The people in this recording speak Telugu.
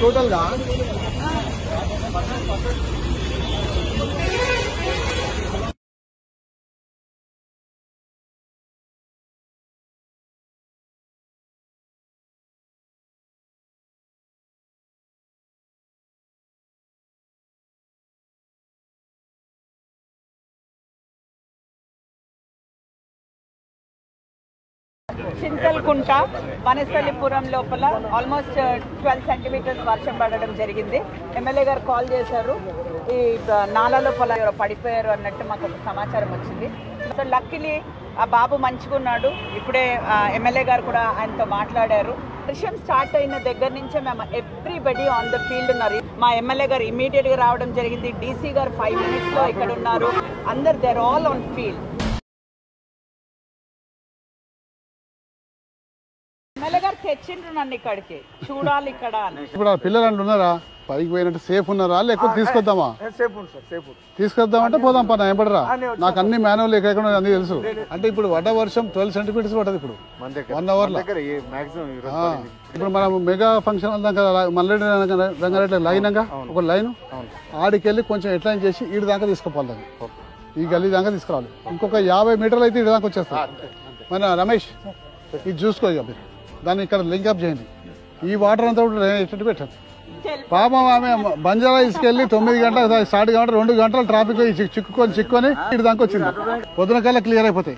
టోటల్ గా చింతల్కుంట వనస్థలిపురం లోపల ఆల్మోస్ట్ uh, ట్వెల్వ్ సెంటీమీటర్స్ వర్షం పడడం జరిగింది. ఎమ్మెల్యే గారు కాల్ చేశారు. ఈ నాలా లోపల ఎవరో పడిపోయారు అన్నట్టు మాకు ఒక సమాచారం వచ్చింది. సో లక్కీలీ ఆ బాబు మంచిగున్నాడు. ఇప్పుడే ఎమ్మెల్యే గారు కూడా ఆయనతో మాట్లాడారు. వర్షం స్టార్ట్ అయిన దగ్గర నుంచే మేము ఎవ్రీబడి ఆన్ ద ఫీల్డ్ ఉన్నారు. మా ఎమ్మెల్యే గారు ఇమీడియట్గా రావడం జరిగింది. డీసీ గారు ఫైవ్ మినిట్స్లో ఇక్కడ ఉన్నారు. అందరు they're all on field MLA గారు తెచ్చిండ్రు నన్ను ఇక్కడికి. చూడాలి ఇక్కడ అని. ఇప్పుడు ఆ పిల్లలు అంటూ ఉన్నారా పైకి పోయినట్టు సేఫ్ ఉన్నారా? లేకపోతే తీసుకొద్దామా? సేఫ్ ఉంది సార్ సేఫ్ తీసుకొద్దామంటే పోదాం పని ఎంపడరా నాకు అన్ని మాన్యువల్ ఎక్కడ అన్ని తెలుసు. అంటే ఇప్పుడు వడ్డ వర్షం ట్వెల్వ్ సెంటీమీటర్స్ పడ్డది ఇప్పుడు. వన్ అవర్ ఇప్పుడు మనం మెగా ఫంక్షన్ హాల్ దాకా మల్లెడ్డి రంగారెడ్డి లైనాక ఒక లైన్. ఆడికి వెళ్ళి కొంచెం ఎట్లా చేసి ఈడి దాకా తీసుకుపోవాలి దాన్ని. ఈ గల్లీ దాకా తీసుకురావాలి. ఇంకొక యాభై మీటర్లు అయితే ఈడి దాకా వచ్చేస్తాయి. మన రమేష్ ఇది చూసుకో ఇక మీరు. దాన్ని ఇక్కడ లింక్ అప్ చేయండి. ఈ వాటర్ అంతా కూడా ఎట్టు పెట్టండి పాపం ఆమె బంజారా తీసుకెళ్ళి తొమ్మిది గంటల స్టార్ట్ కాబట్టి రెండు గంటలు ట్రాఫిక్ చిక్కుకొని చిక్కుకొని ఇటు దాకా వచ్చింది. పొద్దున కల్లా క్లియర్ అయిపోతాయి.